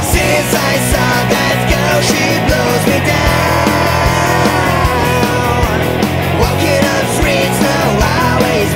Since I saw that girl, she blows me down Walking on streets now, always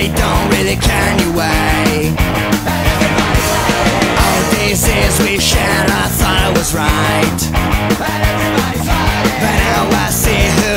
they don't really care anyway All these years we shared, I thought I was right. But now I see who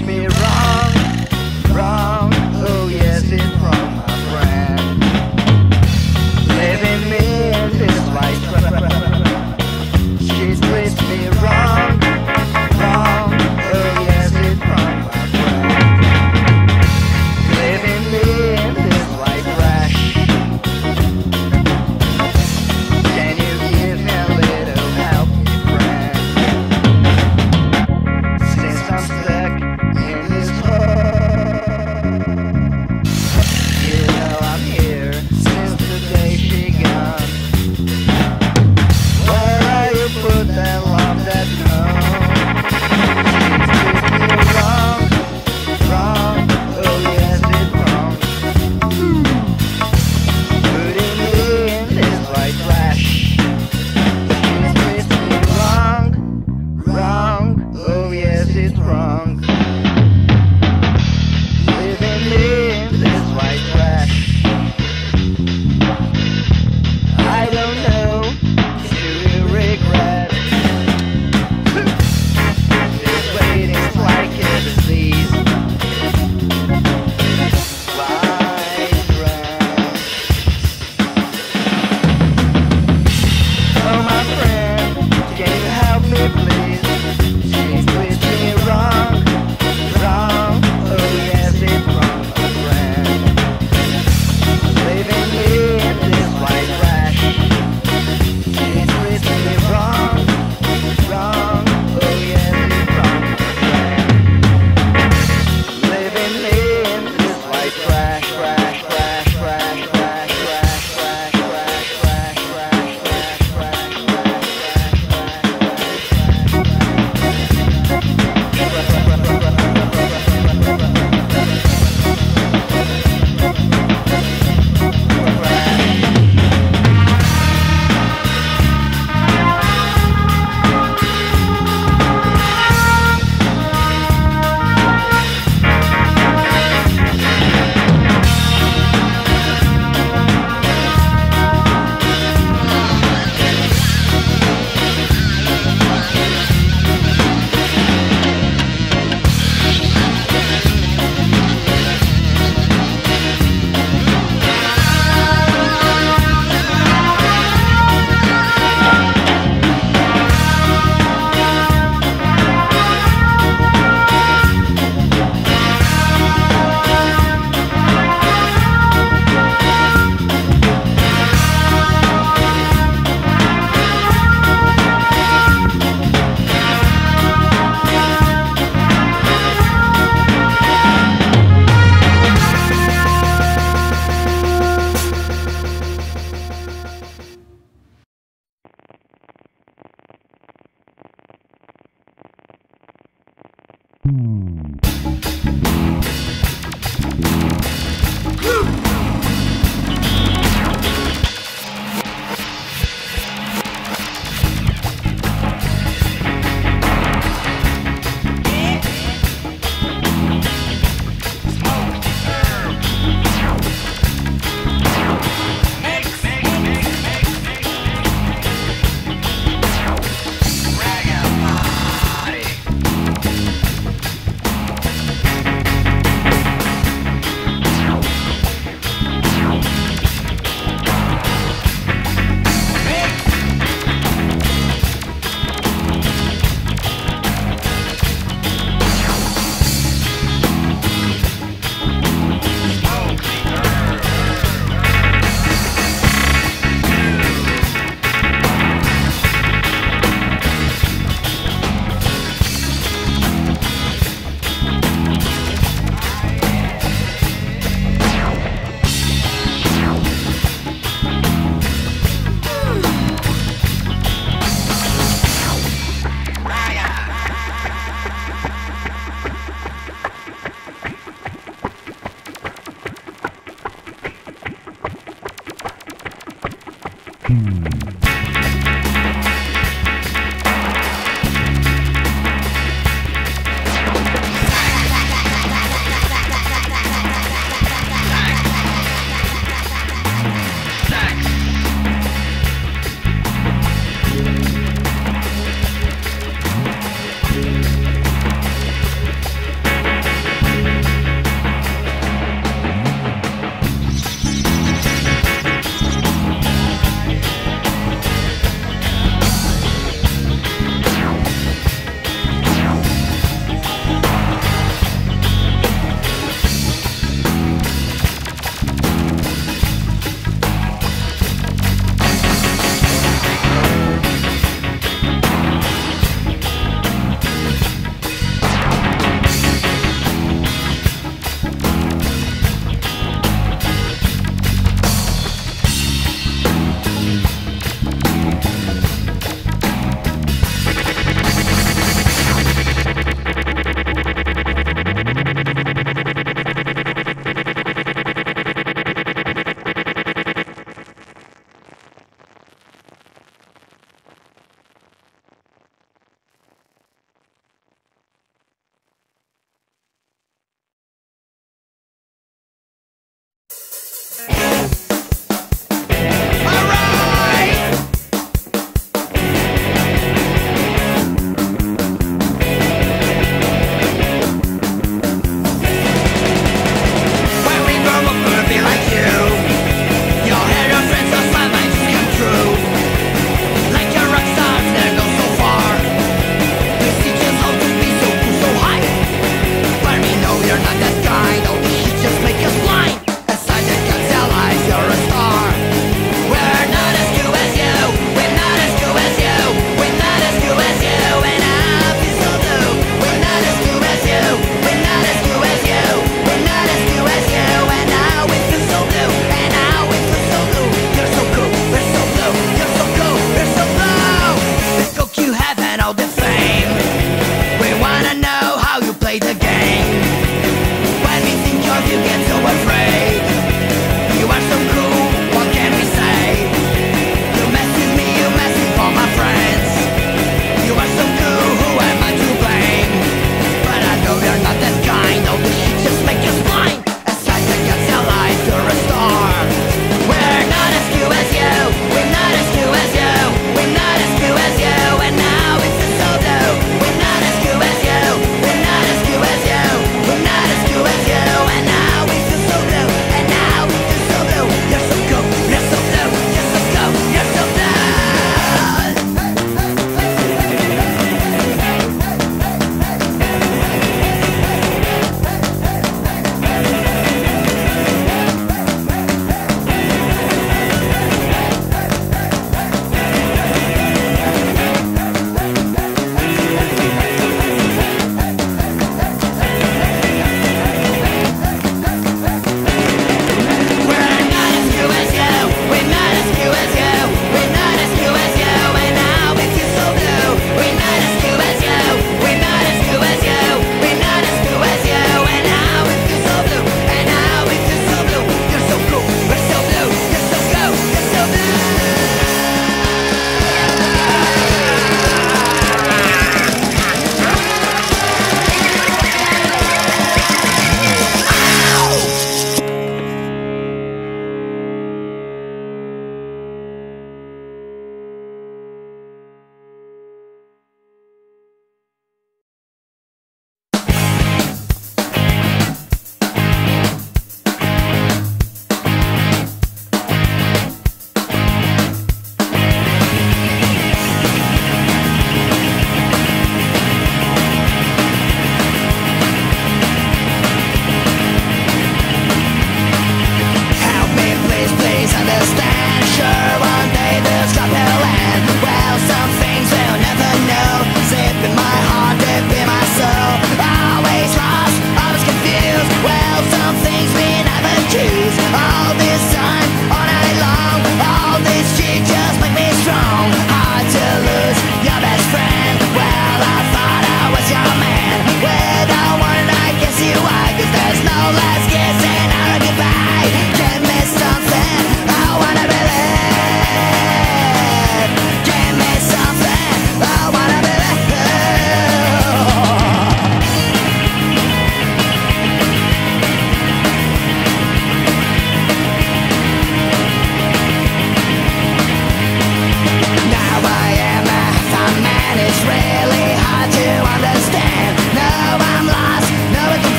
Stay